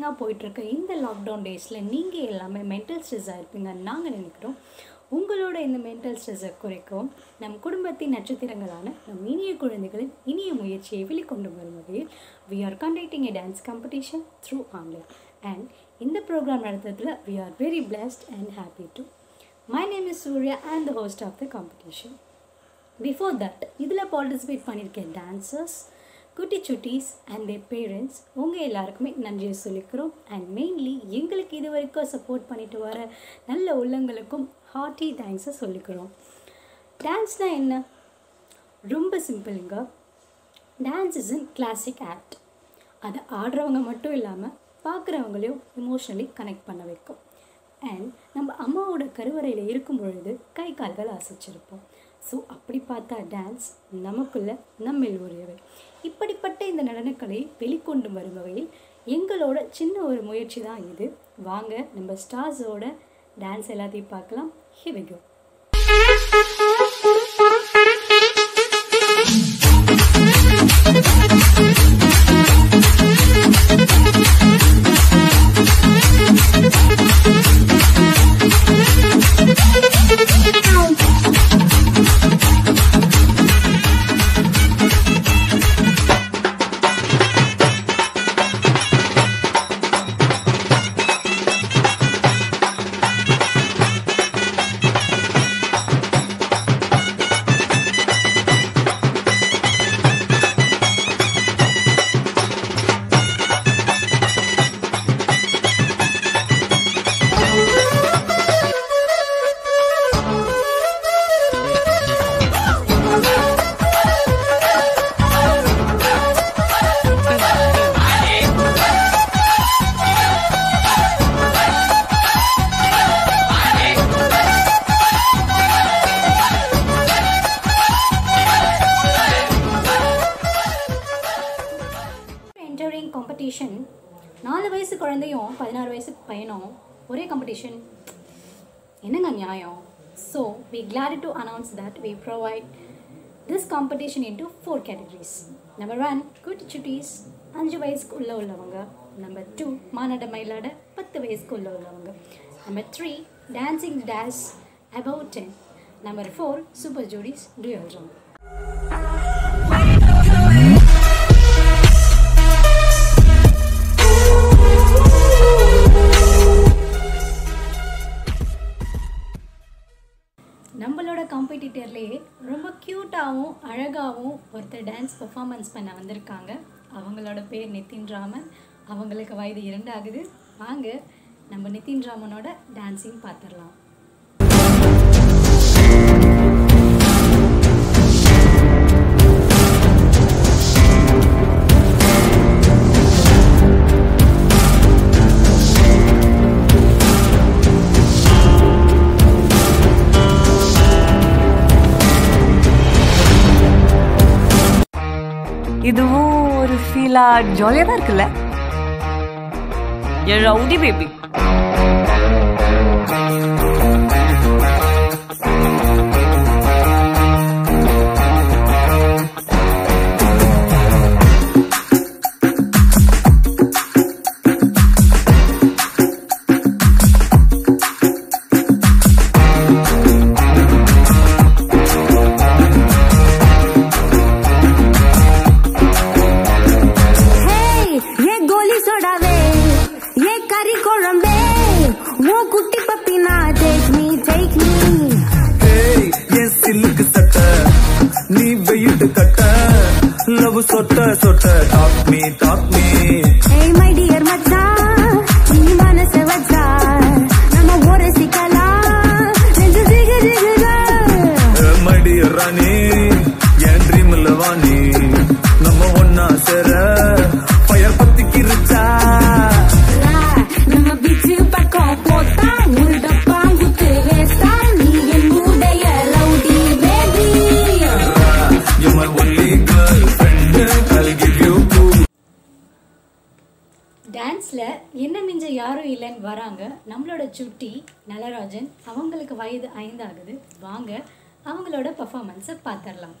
ரொம்ப எக்ஸைட்டிங்காக போயிட்டுருக்க இந்த லாக்டவுன் டேஸில் நீங்கள் எல்லாமே மென்டல் ஸ்ட்ரெஸ்ஸாக இருப்பீங்கன்னு நாங்கள் நினைக்கிறோம். உங்களோட இந்த மென்டல் ஸ்ட்ரெஸ்ஸை குறைக்கவும் நம் குடும்பத்தின் நட்சத்திரங்களான நம் இனிய குழந்தைகளின் இனிய முயற்சியை வெளிக்கொண்டு வரும் வகையில் we are conducting a dance competition through online and இந்த program நடத்துறதுல we are very blessed and happy to my name is Surya and the host of the competition before that இதில் பார்ட்டிசிபேட் பண்ணியிருக்கேன் டான்சர்ஸ் குட்டி சுட்டீஸ் and they parents உங்கள் எல்லாருக்குமே நன்றியை சொல்லிக்கிறோம். And mainly எங்களுக்கு இது வரைக்கும் சப்போர்ட் பண்ணிட்டு வர நல்ல உள்ளங்களுக்கும் ஹார்ட்டி தேங்க்ஸை சொல்லிக்கிறோம். டான்ஸ்னால் என்ன? ரொம்ப சிம்பிளுங்க dance is in classic act அதை ஆடுறவங்க மட்டும் இல்லாமல் பார்க்குறவங்களையும் இமோஷனலி கனெக்ட் பண்ண வைக்கும். அண்ட் நம்ம அம்மாவோட கருவறையில் இருக்கும் பொழுது கை கால்கள் அசைச்சிருப்போம். ஸோ அப்படி பார்த்தா டான்ஸ் நமக்குள்ளே நம்மில் உரியவை. இப்படிப்பட்ட இந்த நடனக்கலை வெளிக்கொண்டு வரும் வகையில் எங்களோட சின்ன ஒரு முயற்சி தான் இது. வாங்க நம்ம ஸ்டார்ஸோட டான்ஸ் எல்லாத்தையும் பார்க்கலாம். ஹிவிகோ ஒரே காம்படிஷன் என்னங்க நியாயம்? So we glad to announce that we provide this competition into four categories number one குட்டி சுட்டீஸ் அஞ்சு வயசுக்கு உள்ள உள்ளவங்க. நம்பர் டூ மாநாட மயிலாட பத்து வயசுக்கு உள்ள உள்ளவங்க. Number three dancing days about ten number four super ஜோடிஸ் dual round க்யூட்டாகவும் அழகாகவும் ஒருத்தர் டான்ஸ் பெர்ஃபார்மன்ஸ் பண்ண வந்திருக்காங்க. அவங்களோட பேர் நிதின் ராமன். அவங்களுக்கு வயது இரண்டாகுது. வாங்க நம்ம நிதின் ராமனோட டான்ஸிங் பார்த்துடலாம். இதுவும் ஒரு ஃபீலா ஜாலியா தான் இருக்குல்ல? என் ரவுடி பேபி வயது ஐந்து ஆகுது. வாங்க அவங்களோட பர்ஃபார்மன்ஸை பார்த்துடலாம்.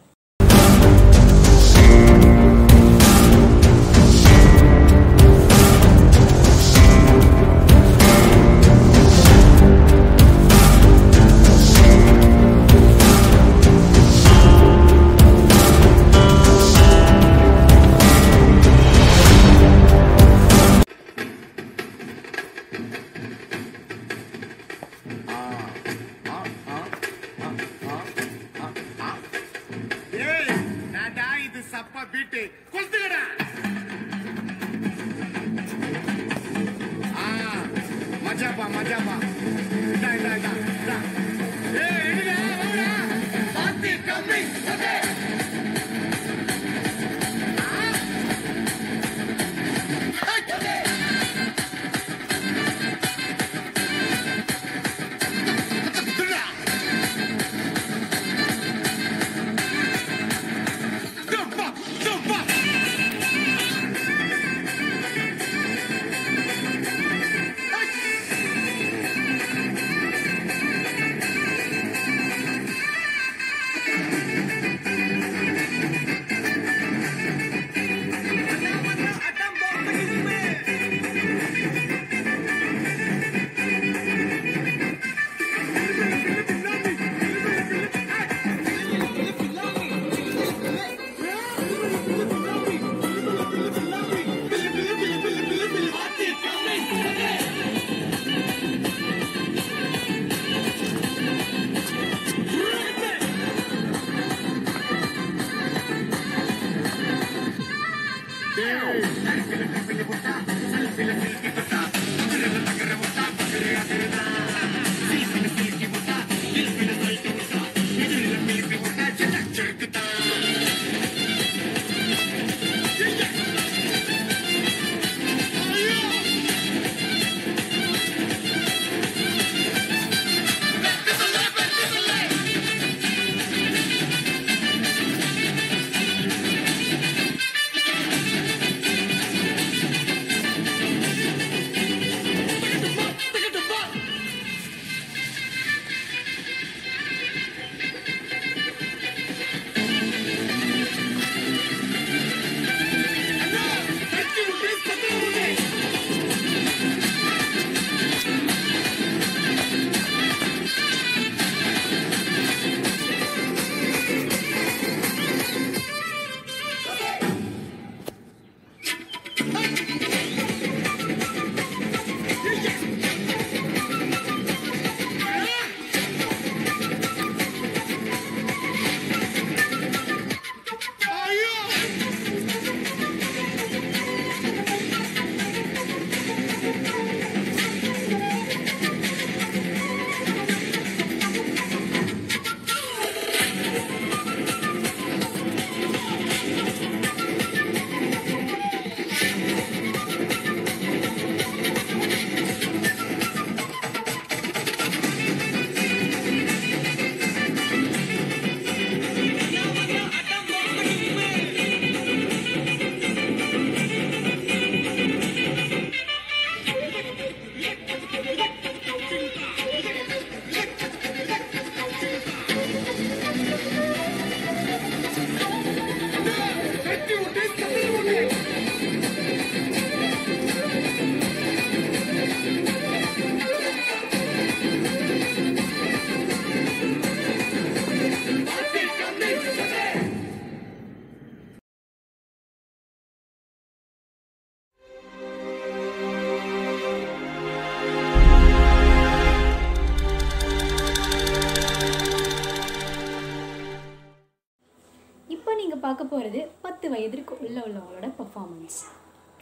உள்ள உள்ளவங்களோட performance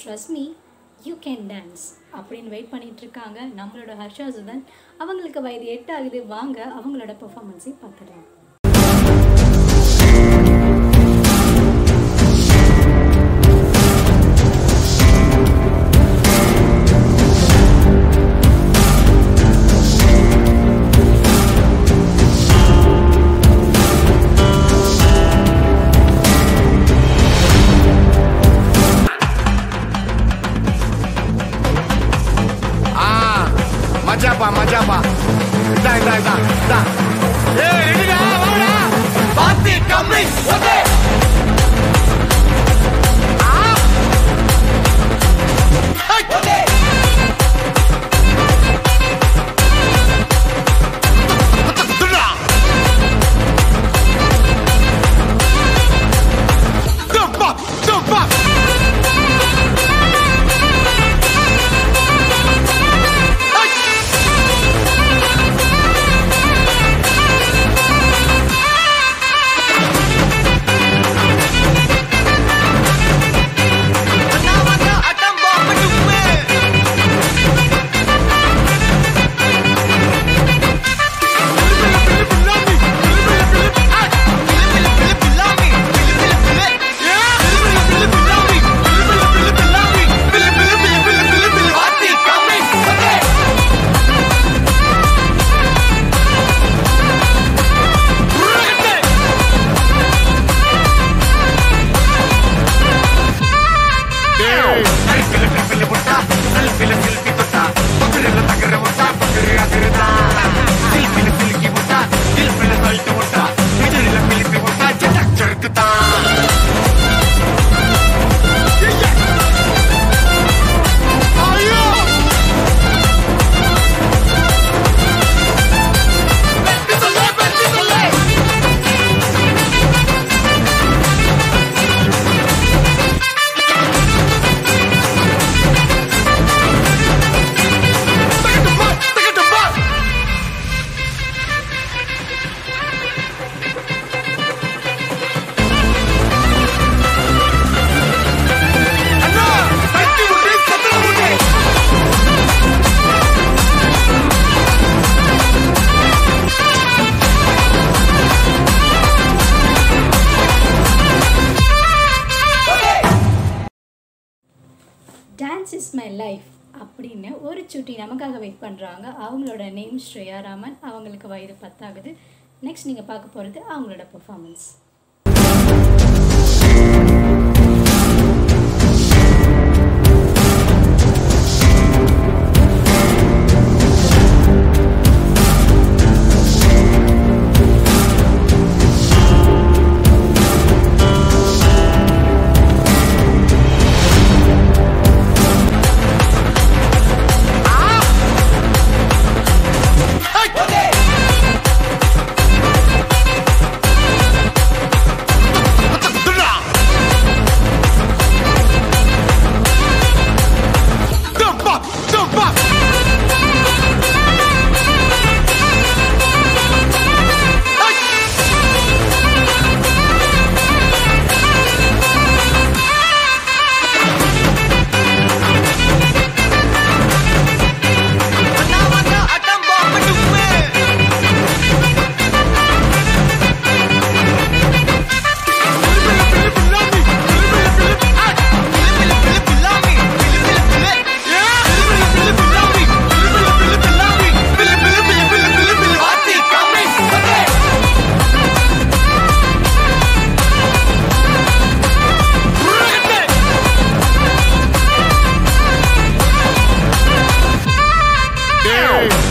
trust me you can dance அப்படின்னு வெயிட் பண்ணிட்டு இருக்காங்க நம்மளோட ஹர்ஷா சுதன் அவங்களுக்கு வயது எட்டு ஆகுது வாங்க அவங்களோட பர்ஃபார்மன்ஸையும் பார்த்துடலாம். நீங்கள் பார்க்க போகிறது அவங்களோட performance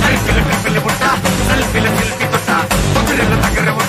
¡Sale, sale, sale, sale, sale, sale, sale, sale, sale,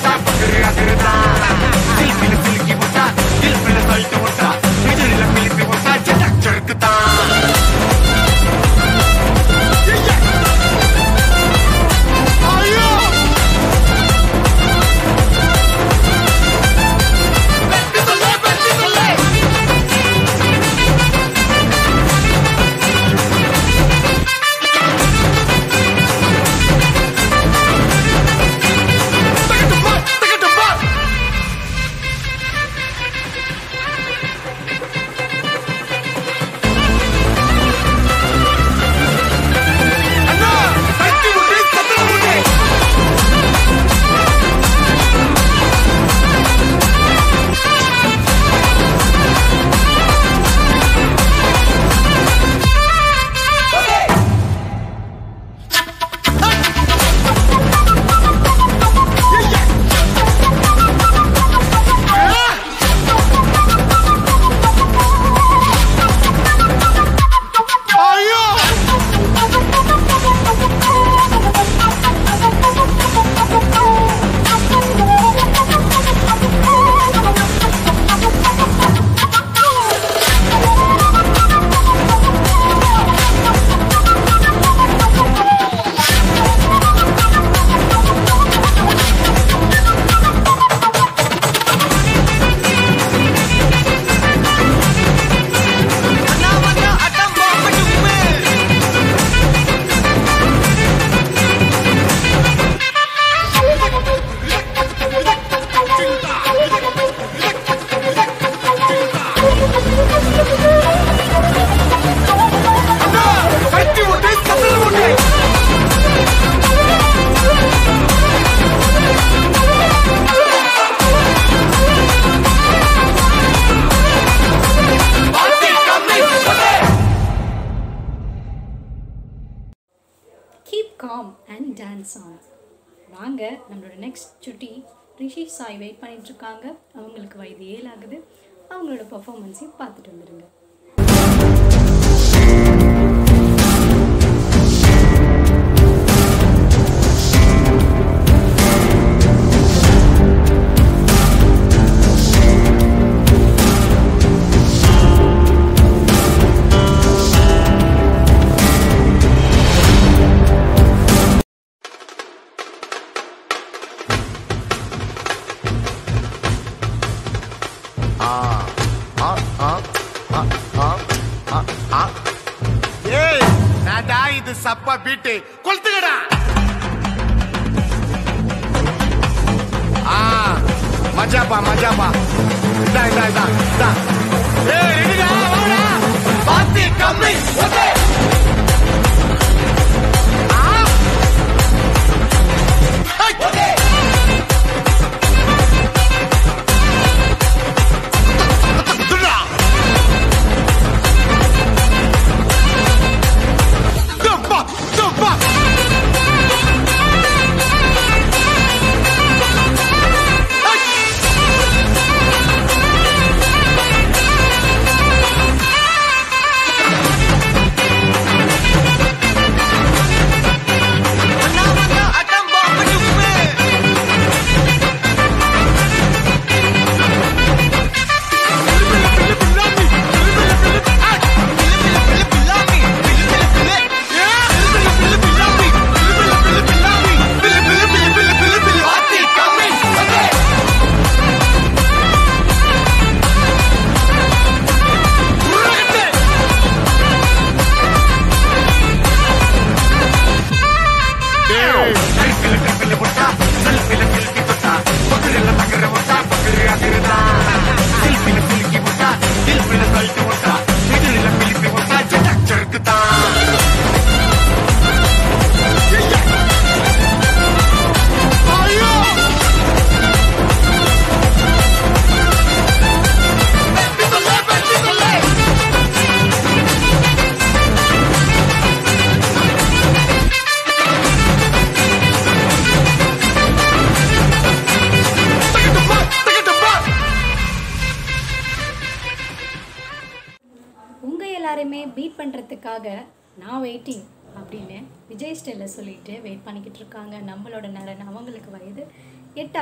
இது சப்பா பீட்டு கொளுத்துக்கடா ஆ மஜாப்பா மஜாப்பா இதா இதா இதா இதா ஏய் ரெடிடா வாடா பாத்தி கம்மி ஓகே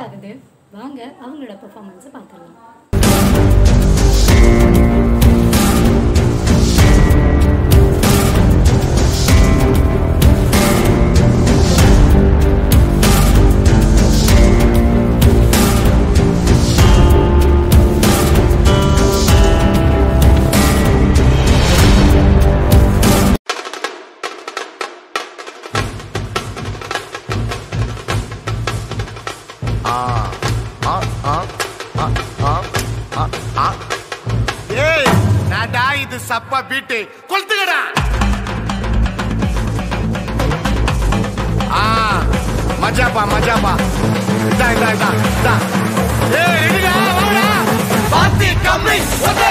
ஆகுது வாங்க அவங்களோட பெர்ஃபார்மன்ஸை பார்க்கலாம் ஏய் நாடா இது சப்பா பீட்டு. கொளுத்துக்கடா. ஆ மஜாப்பா மஜாப்பா. இதா இதா இதா இதா. ஏய் ரெடிடா வாடா. பாத்தி கம்மி ஓகே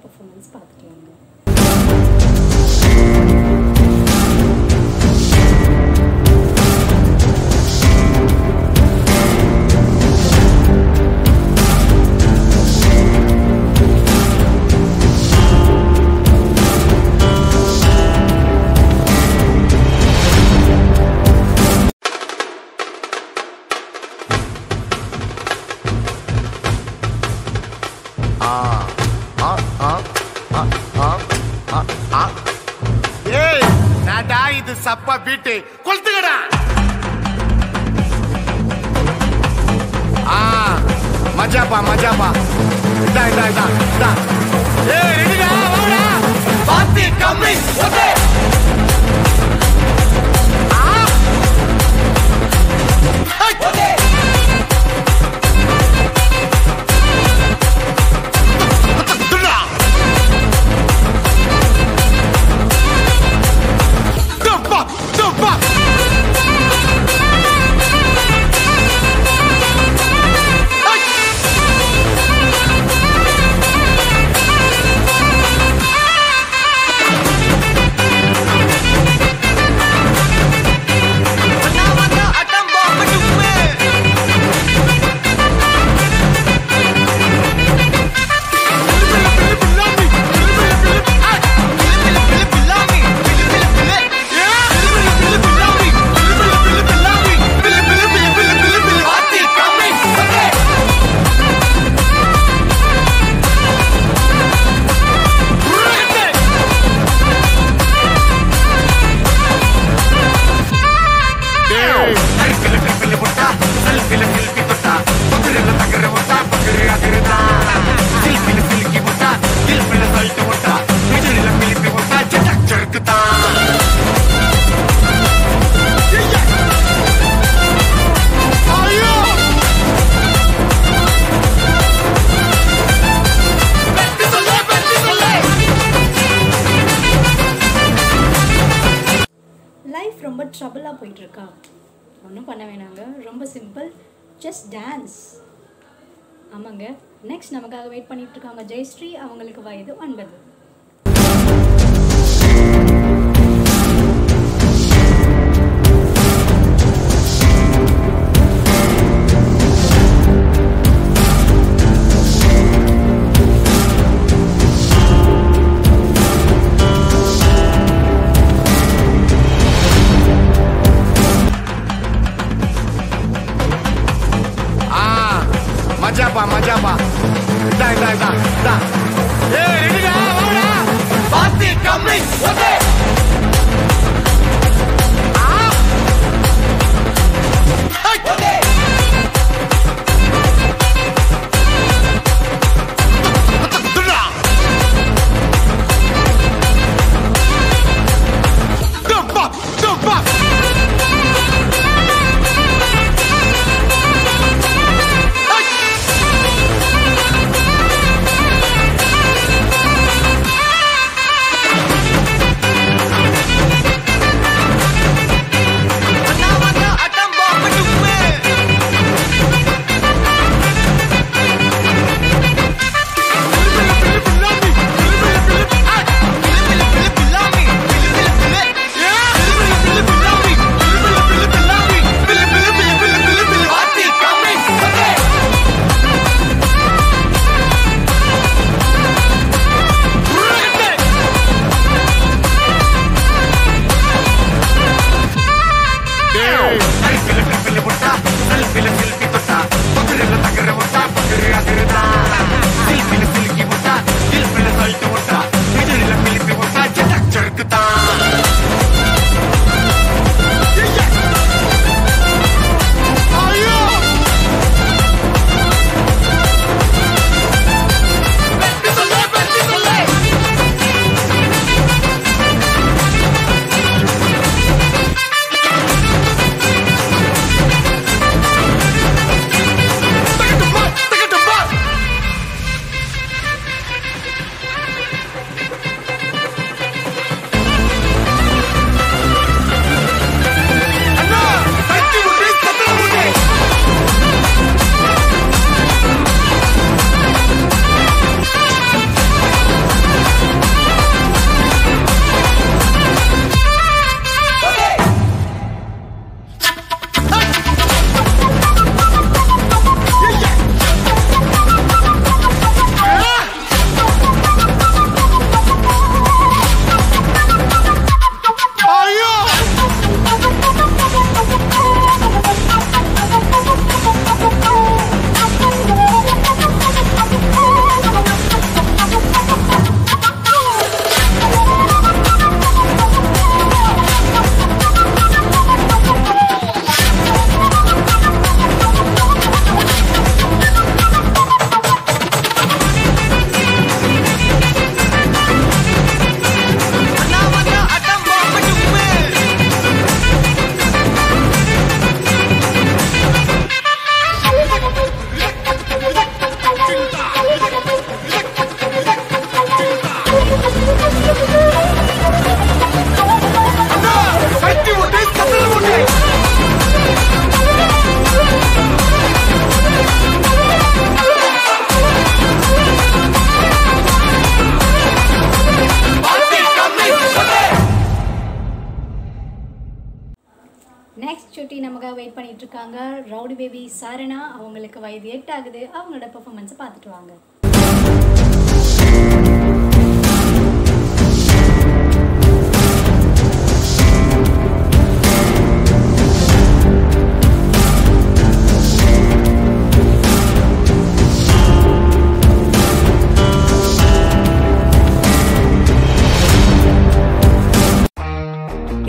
அவங்களோட பர்ஃபார்மன்ஸ் பார்த்துட்டு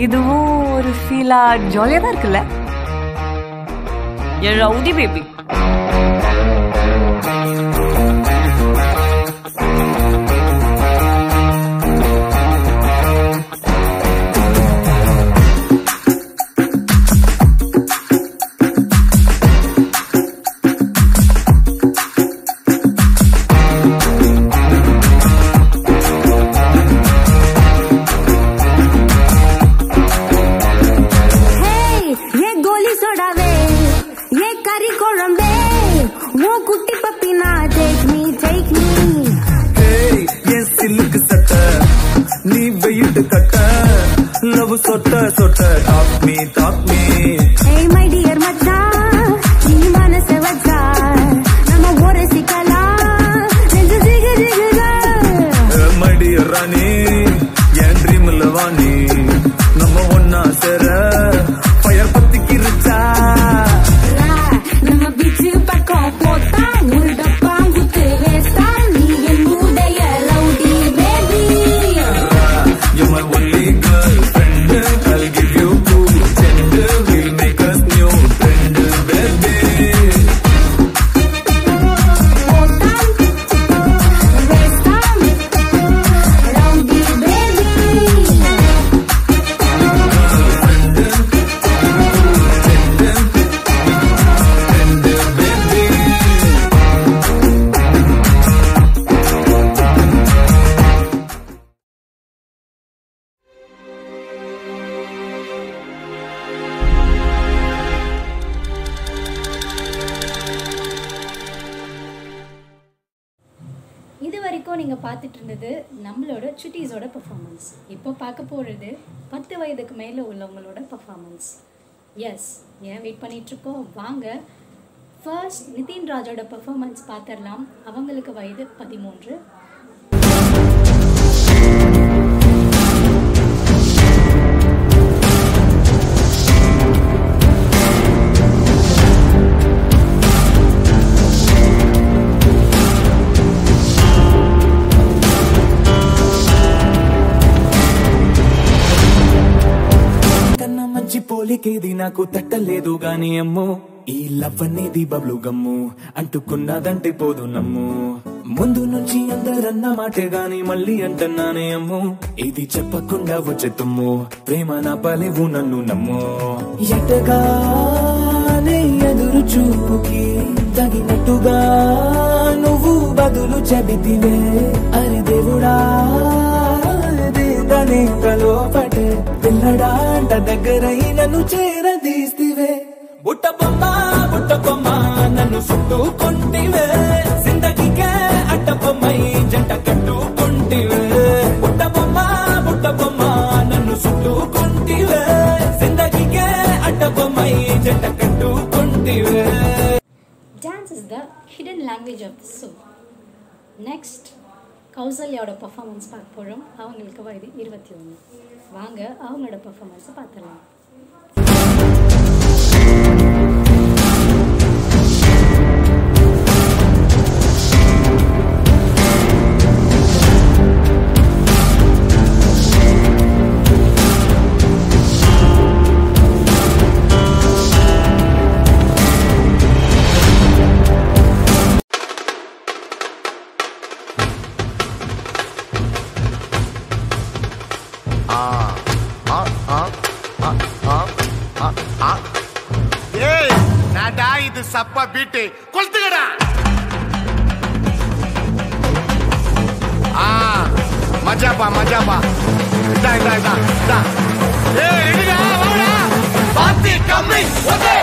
இதுவும் ஒரு ஃபீலா ஜாலியா தான் இருக்குல்ல? என் ரவுடி பேபி பார்த்துட்ருக்கோம் வாங்க ஃபர்ஸ்ட் நிதின் ராஜோட பெர்ஃபார்மன்ஸ் பார்த்துடலாம் அவங்களுக்கு வயது பதிமூன்று. పోలికేది నాకు తట్టలేదు గాని అమ్మో ఈ లవ్ అనేది బబ్లు గమ్ము అంటుకున్నదంటే పోదు నమ్ము. ముందు నుంచి అందరన్న మాటే గాని మళ్ళీ అంటున్నానే అమ్ము ఇది చెప్పకుండా వచ్చే తుమ్ము ప్రేమ నా పలేవు నన్ను నమ్ము. ఎటగానే ఎదురు చూపుకి తగినట్టుగా నువ్వు బదులు చెబితివే. పిల్లడాంట దగ్గరై నన్ను చేరదీస్తివే బుట్ట బొమ్మ బుట్ట బొమ్మ నన్ను చుట్టుకుంటివే జిందగీకే అట్ట బొమ్మై జంట కట్టుకుంటివే బుట్ట బొమ్మ బుట్ట బొమ్మ నన్ను చుట్టుకుంటివే జిందగీకే అట్ట బొమ్మై జంట కట్టుకుంటివే dance is the hidden language of the soul next கௌசல்யாவோட performance பார்க்க போகிறோம் அவங்களுக்கு வயது இருபத்தி ஒன்று வாங்க அவங்களோட பர்ஃபார்மன்ஸை பார்த்துடலாம். சப்பா பீட்டு கொளுத்துக்கடா ஆ மஜாப்பா மஜாப்பா. இதா இதா இதா இதா ஏய் ரெடிடா வாடா. பாத்தி கம்மி ஓகே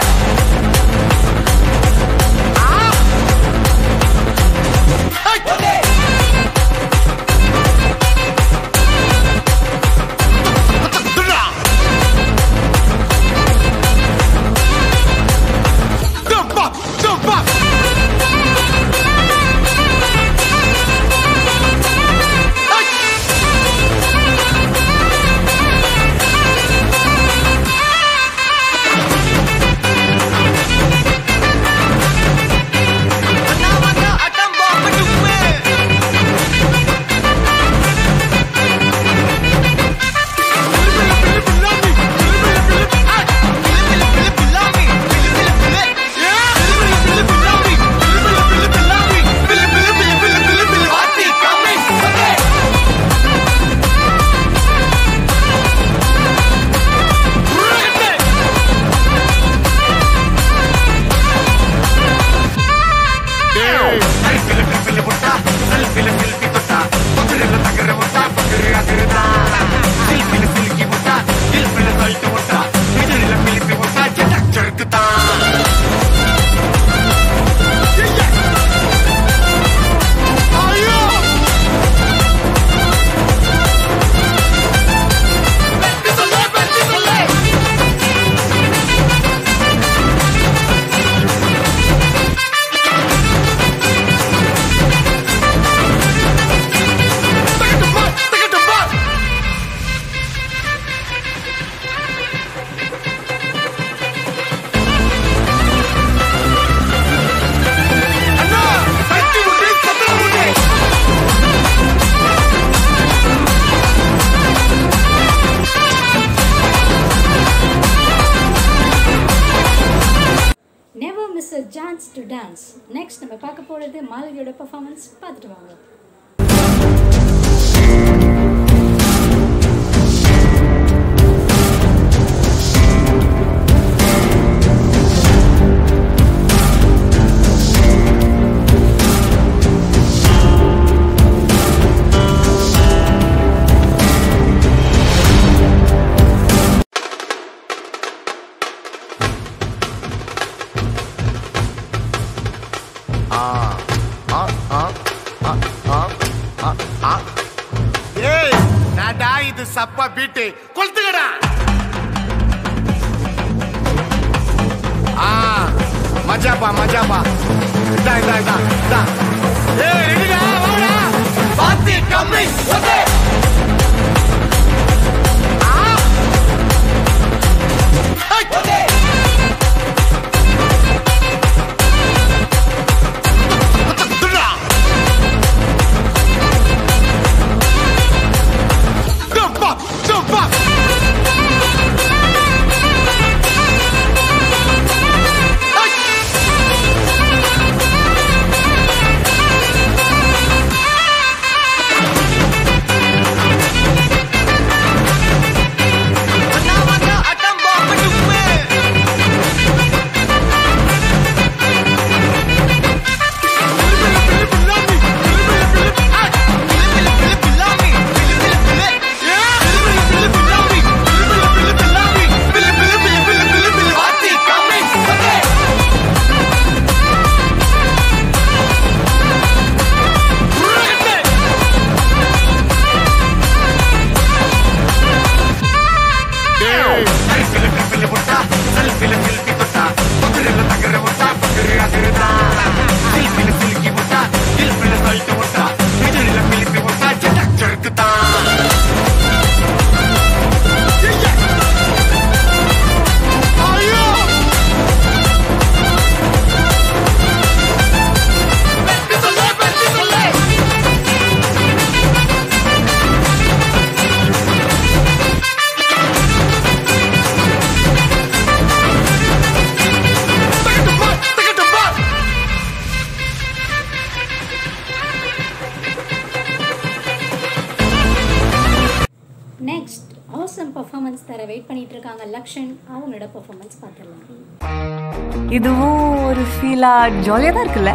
ஜாலியாக தான் இருக்குல்ல?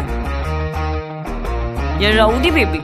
ஏ ரவுடி பேபி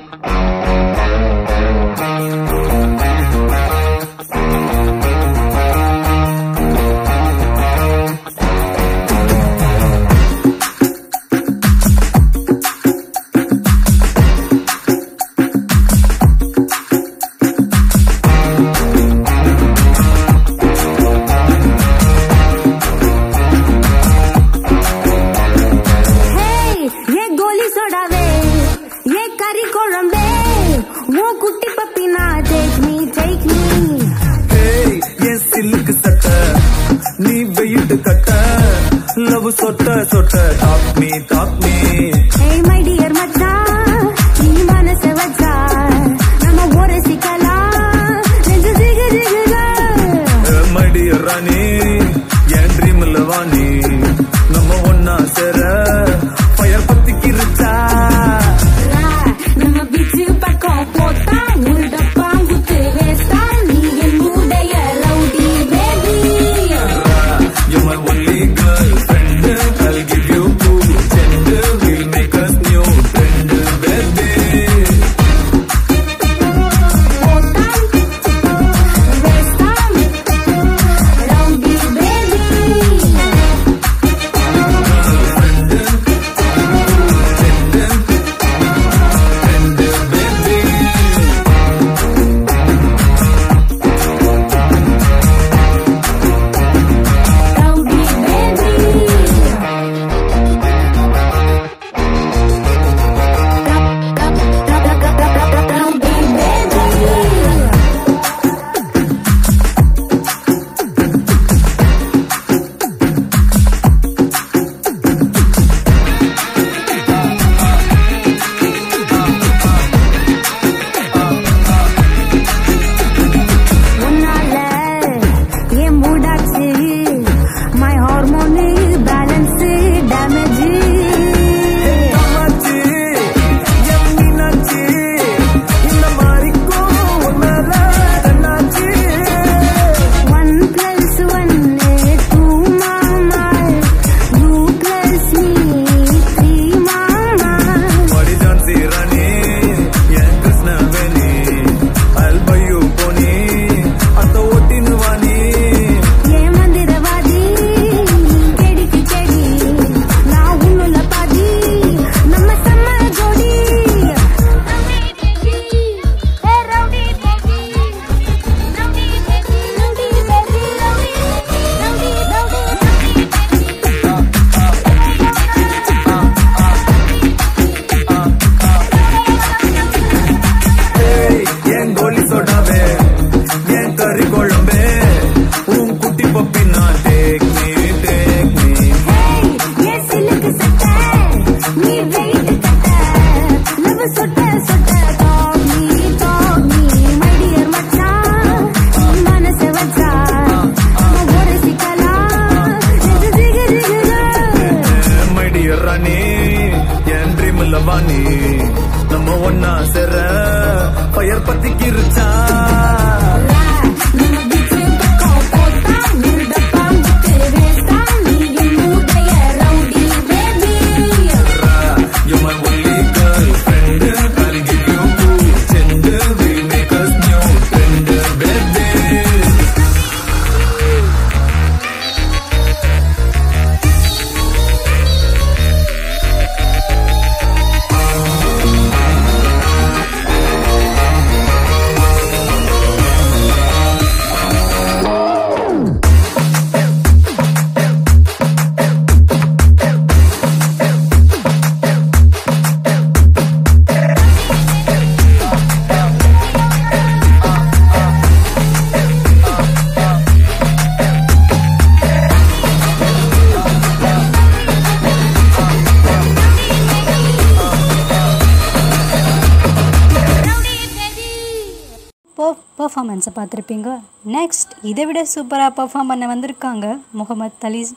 ரொம்பவே சூப்பராக பர்ஃபார்ம் பண்ண வந்திருக்காங்க முகமது தலீஸ்.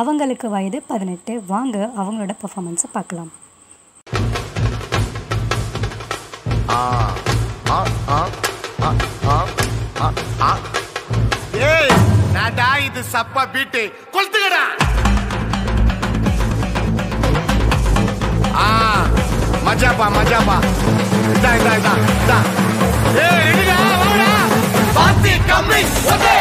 அவங்களுக்கு வயது பதினெட்டு. வாங்க அவங்களோட பர்ஃபார்மன்ஸை பார்க்கலாம். ஏய் நாடா இது சப்பா பீட்டு கொளுத்துக்கடா ஆ மஜாபா மஜாபா இதா இதா இதா இதா ஏய் ரெடிடா வாடா. பாத்தி கம்மி ஓகே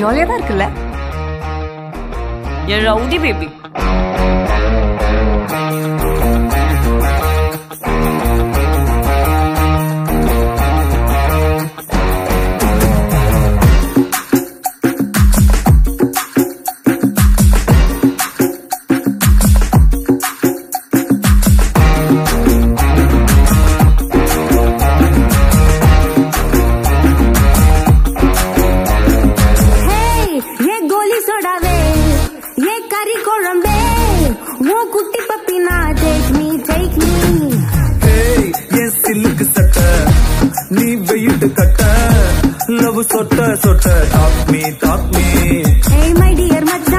ஜாலியாக தான் இருக்குல்ல? என் ரவுடி பேபி நீ வெயிட்டு கட்ட லவ் சொட்ட சொட்ட டாப் மீ டாப் மீ. ஏய் மை டியர் மச்சான்.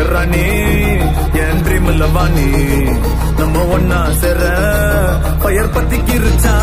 ராணி என் ட்ரீம்ல வாணி நம்ம ஒன்னா சேர பயர் பத்தி கிருச்சா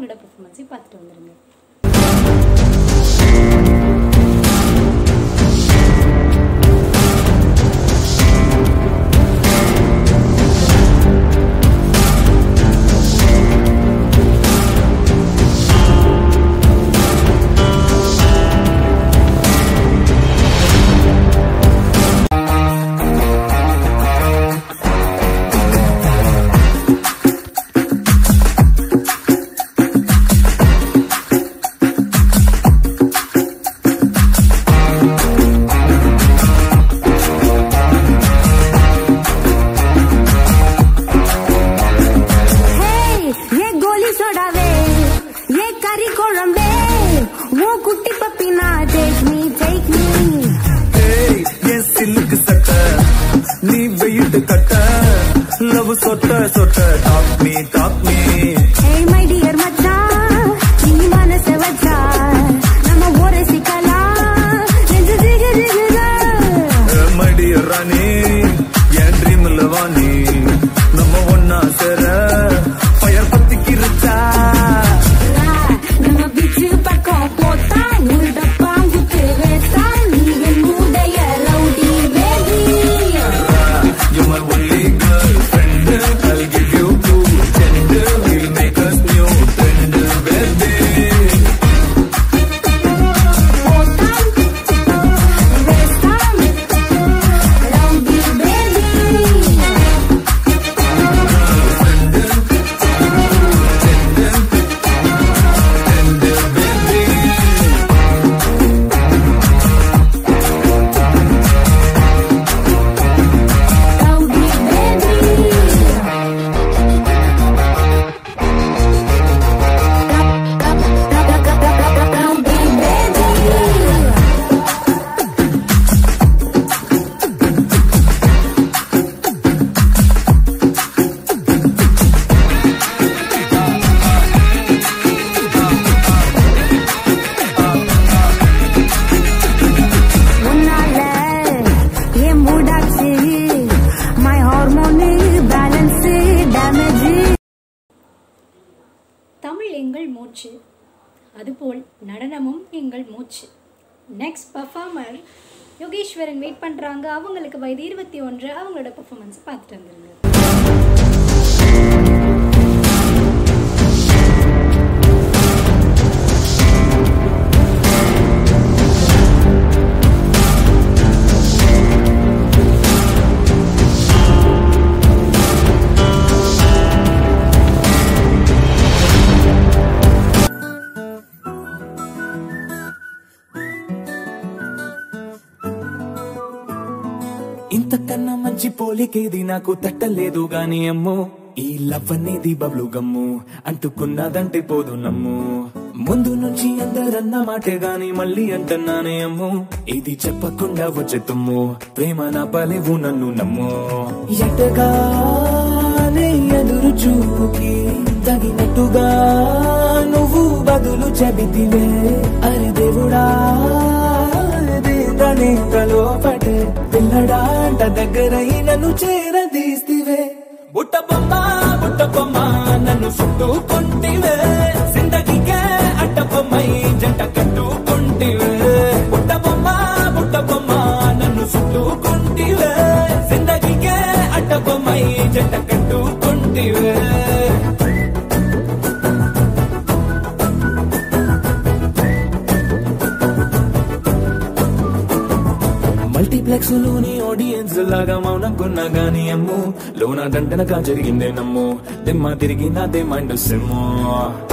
அவங்களோட பெர்ஃபார்மன்ஸையும் பார்த்துட்டு வந்துடுங்க నీకేది నాకు తట్టలేదు గాని అమ్మో ఈ లవ్ అనేది బబ్లు గమ్ము అంటుకున్నదంటే పోదు నమ్ము. ముందు నుంచి అందరన్న మాట గాని మళ్ళీ అంటున్నానే అమ్ము ఇది చెప్పకుండా వచ్చే తుమ్ము ప్రేమ నా పలివు నన్ను నమ్ము. ఎటగా చూపుకి తగినట్టుగా నువ్వు బదులు చెబితివే అరే దేవుడా. నీక లోపటే పిల్లడా దగ్గరై నన్ను చేరదీస్తివే. బుట్ట బొమ్మ బుట్ట బొమ్మ నన్ను చుట్టుకుంటివే. జిందగీకే అట్ట బొమ్మై జంట కట్టుకుంటివే. బుట్ట బొమ్మ బుట్ట బొమ్మ నన్ను చుట్టుకుంటివే. జిందగీకే అట్ట బొమ్మై జంట అవుననుకున్నా గాని అమ్ము. లోన దండనగా జరిగిందే నమ్ము. దిమ్మ తిరిగి నాదే మైండ్ సిమ్మో.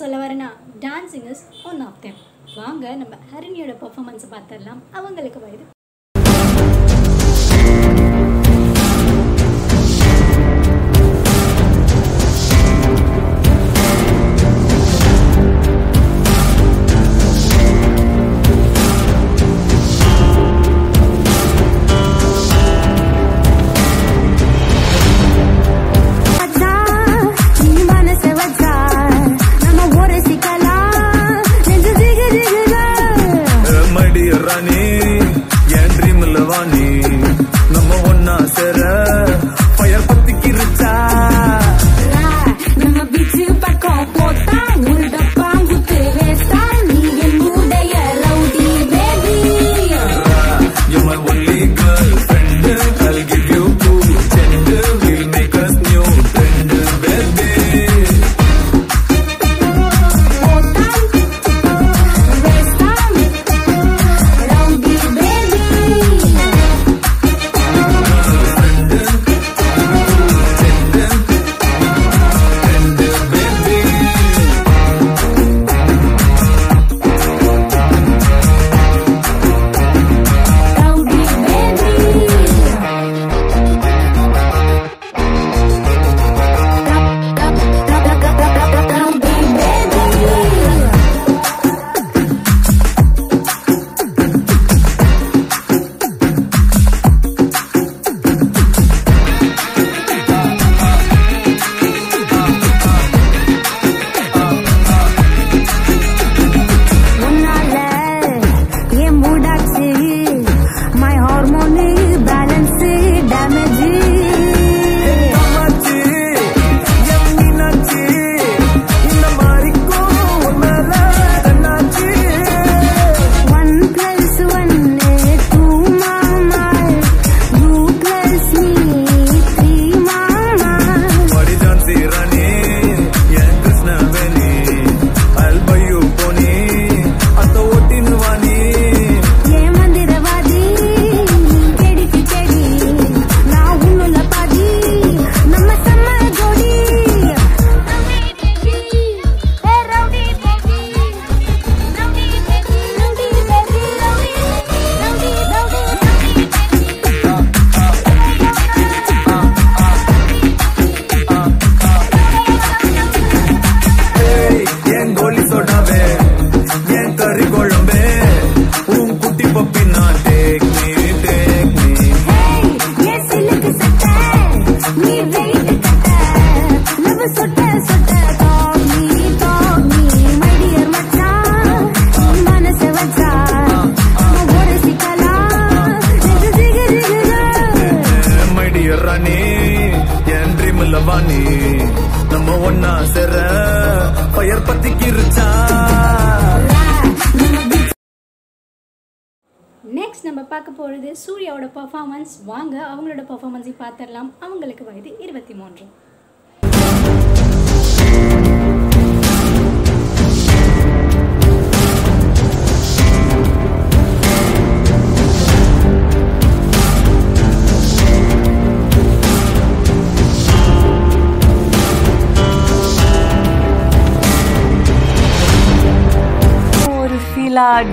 சொல்ல வரேன்னா dancing is one of them வாங்க நம்ம ஹரிணியோட பர்ஃபாமன்ஸை பார்த்துடலாம். அவங்களுக்கு வயது பர்ஃபார்மன்ஸ் வாங்க அவங்களோட பர்ஃபார்மன்ஸை பார்த்துடலாம். அவங்களுக்கு வயது இருபத்தி மூன்று.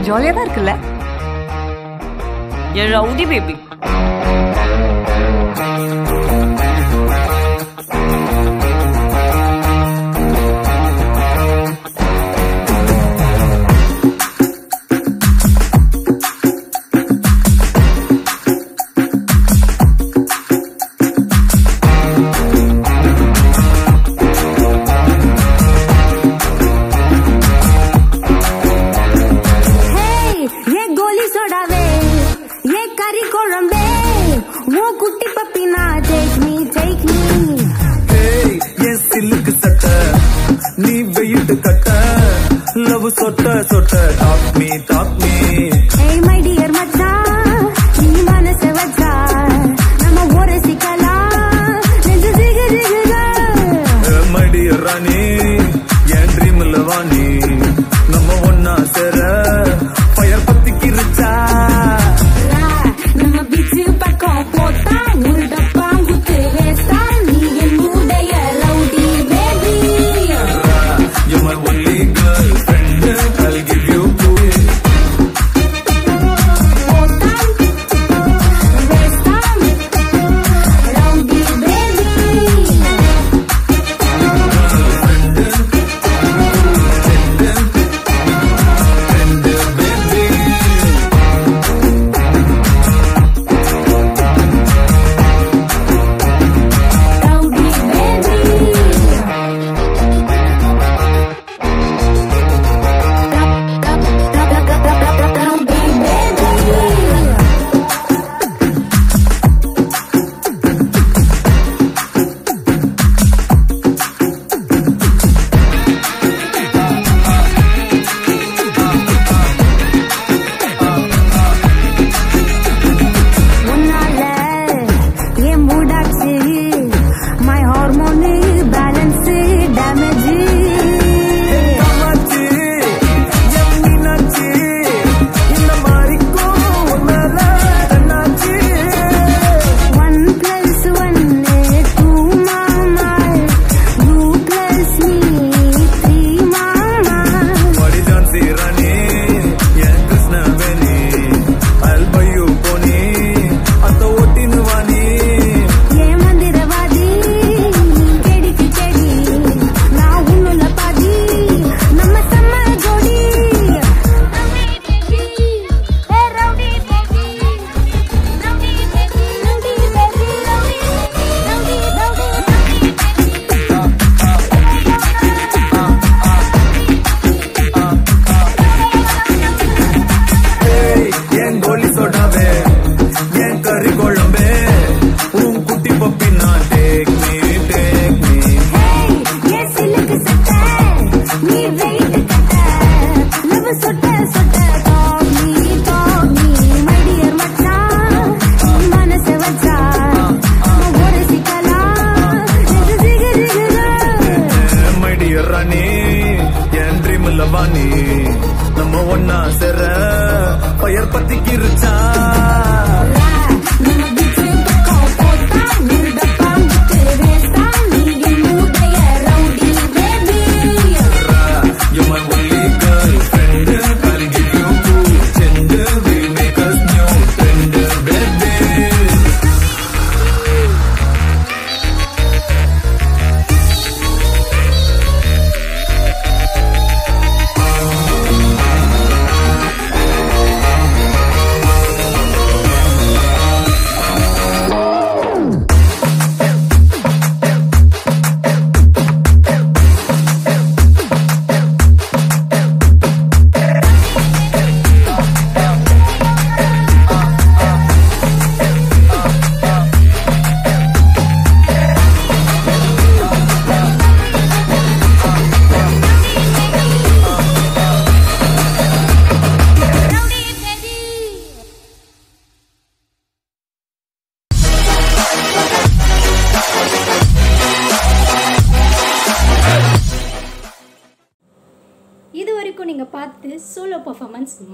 ஜாலியாக தான் இருக்குல்ல? ஏ ரவுடி பேபி Thank you. கட்ட லவ் சொட்ட சொட்ட டாப் மீ டாப் மீ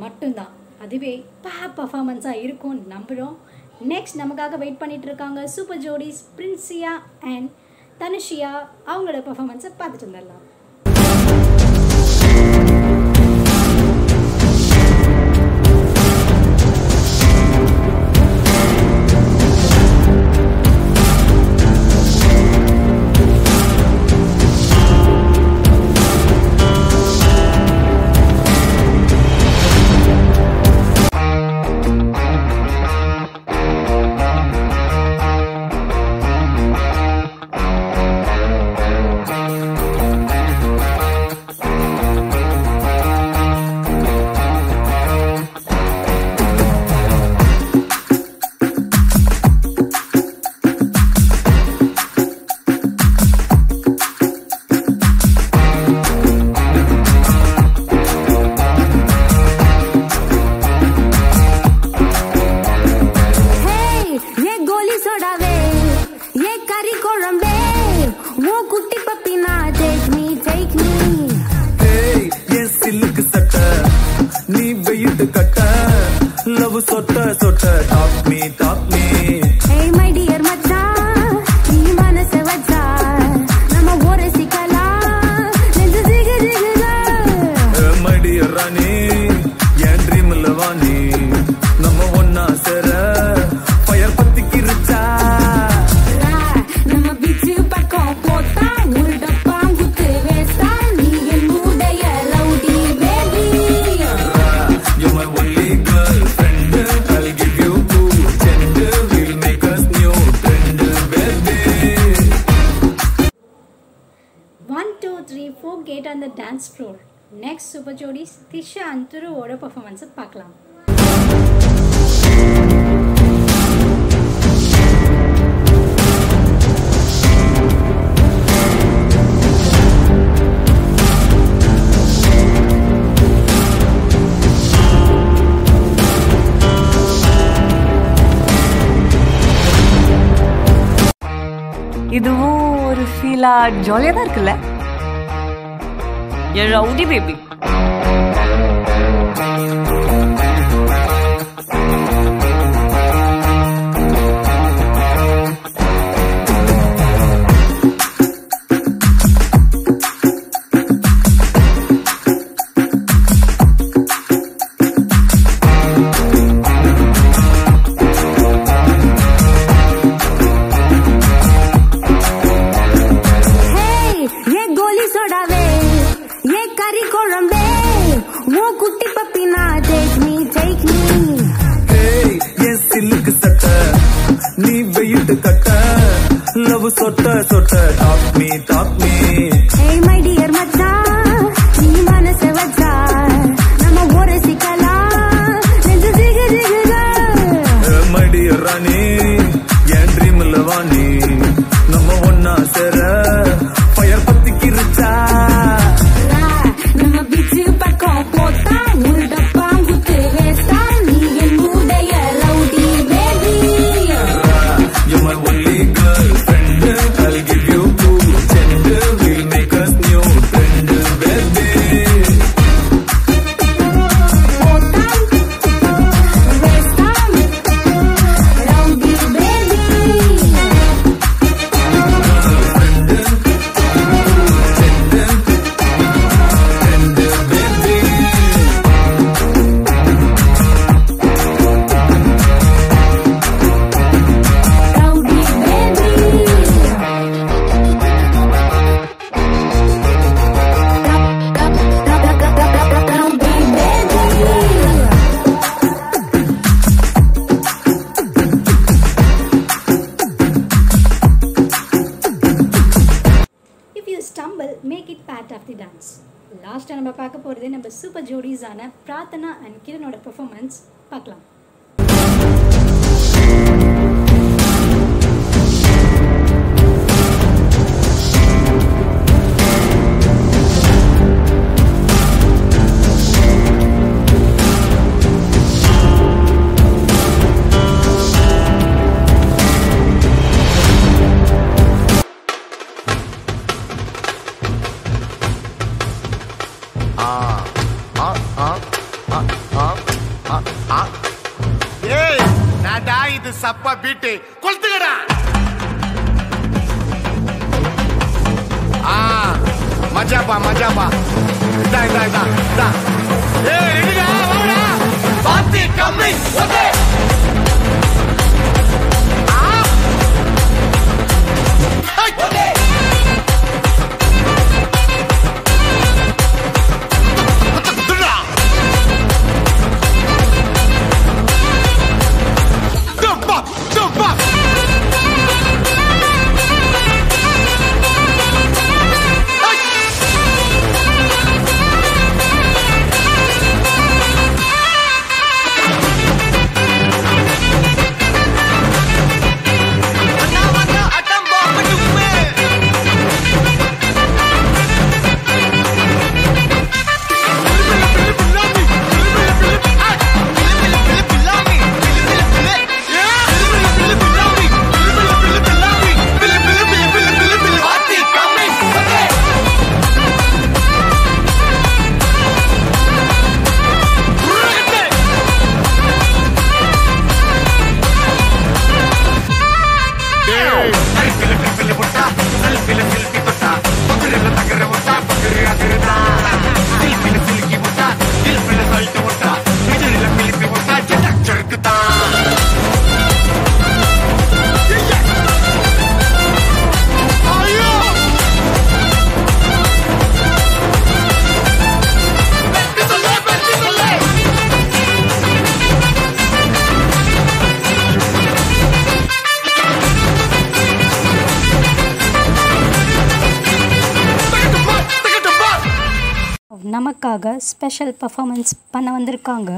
மட்டும்தான். அதுவே பா பர்ஃபாமன்ஸாக இருக்கும். நம்புகிறோம் நெக்ஸ்ட் நமக்காக வெயிட் பண்ணிகிட்டு இருக்காங்க. சூப்பர் ஜோடிஸ் பிரின்சியா அண்ட் தனுஷியா அவங்களோட பர்ஃபாமன்ஸை பார்த்துட்டு வந்துடலாம். பார்த்தீங்களா ஜாலியாக தான் இருக்குல்ல? என் ரவுடி பேபி ஸ்பெஷல் பர்ஃபாமன்ஸ் பண்ண வந்திருக்காங்க.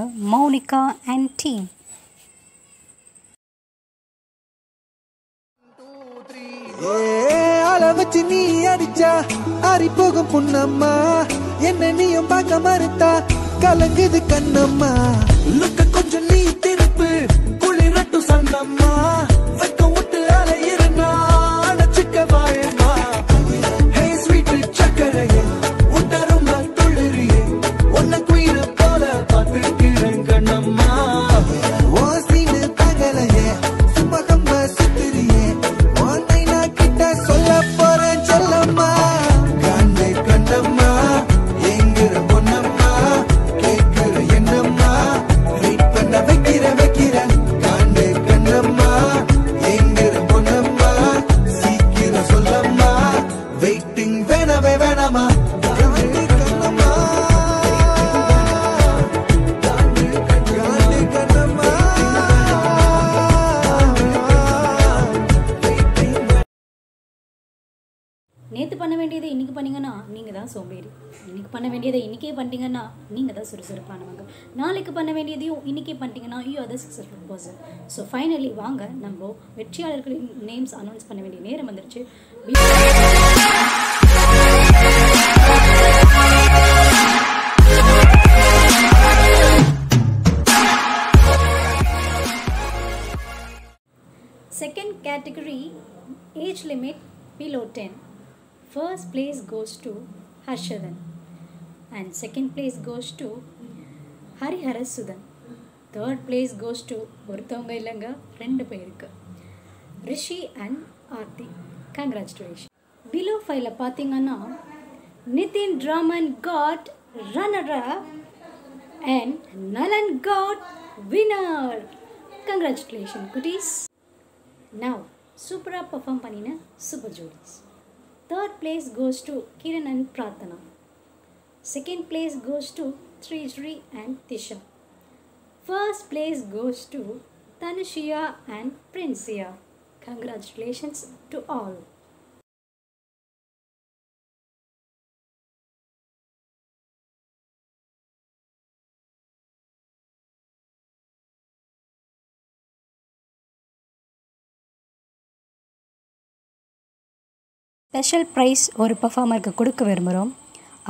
வேண்டியதை இன்றைக்கி பண்ணீங்கன்னா நீங்கள் தான் சோம்பேறி. இன்றைக்கி பண்ண வேண்டியதை இன்றைக்கே பண்ணிட்டீங்கன்னா நீங்கள் தான் சுறுசுறுப்பானவங்க. நாளைக்கு பண்ண வேண்டியதையும் இன்றைக்கே பண்ணிட்டீங்கன்னா you other successful person so finally வாங்க நம்ம வெற்றியாளர்களின் நேம்ஸ் அனௌன்ஸ் பண்ண வேண்டிய நேரம் வந்துருச்சு. Second category age limit below ten First place goes to Harshadan. And second place goes to Harihara Sudan. Third place goes to ஒருத்தவங்க இல்லைங்க ரெண்டு பேருக்கு. Rishi and Aarti. Congratulation below ஃபைவ்ல பார்த்தீங்கன்னா Nitin Raman got runner and Nalan got winner congratulation குட்டீஸ் now சூப்பராக perform பண்ணின super ஜோடிஸ் Third place goes to Kiran and Pratana. Second place goes to Trishri and Tisha. First place goes to Tanushya and Princia. Congratulations to all. Special prize ஒரு பர்ஃபார்மருக்கு கொடுக்க விரும்புகிறோம்.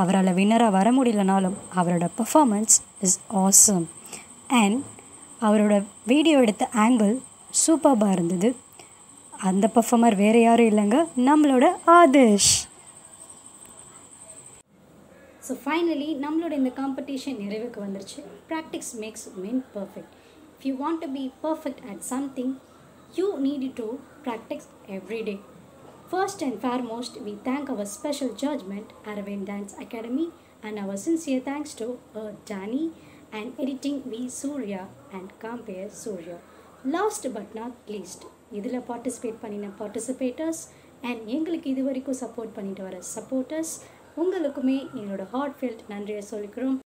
அவரால் வின்னராக வர முடியலனாலும் அவரோட பர்ஃபார்மன்ஸ் இஸ் ஆசம் அண்ட் அவரோட வீடியோ எடுத்த ஆங்கிள் சூப்பர்பாக இருந்தது. அந்த பர்ஃபார்மர் வேறு யாரும் இல்லைங்க நம்மளோட ஆதிஷ். ஸோ ஃபைனலி நம்மளோட இந்த காம்படிஷன் நிறைவுக்கு வந்துருச்சு. Practice makes men perfect if you want to be perfect at something you need to practice every day First and foremost, we thank our special judgment, Aravind Dance Academy, and our sincere thanks to uh, Danny and editing V. Surya and Compare Surya last but not least இதில் participate பண்ணின participators and எங்களுக்கு இது வரைக்கும் support பண்ணிட்டு வர supporters உங்களுக்குமே எங்களோட heart field நன்றியை சொல்கிறோம்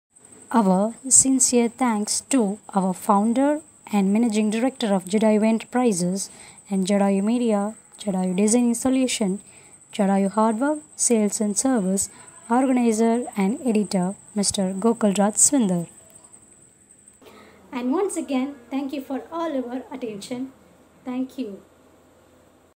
அவர் sincere thanks to our founder and managing director of Jatayu enterprises and Jatayu media Jadayu Design Solution, Jadayu Hardware, Sales and Service, organizer and editor, Mr. Gokul Raj Swindar. And once again, thank you for all of your attention. Thank you.